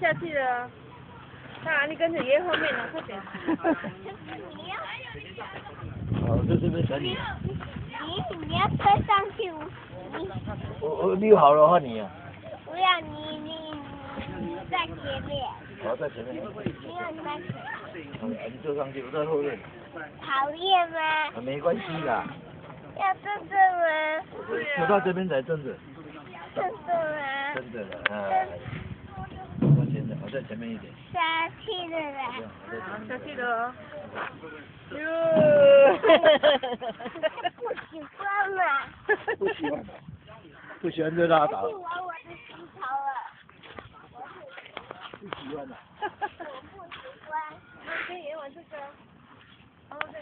下去了。那你跟着爷爷后面呢，快点。好，在这边等你。你你要推上去，你我我溜好了换你啊。不要你你你在前面，好，在前面。不要你在前面。好，你坐上去，我在后面。讨厌吗？啊，没关系啦。要真正吗？走到这边才真的。真正吗？真的了，啊。在前面一点。小气的嘞，小气的。哟，不喜欢嘛？不喜欢嘛？不喜欢就拉倒。不我的皮草了。不喜欢嘛？我不喜欢。那先玩这个。然后这。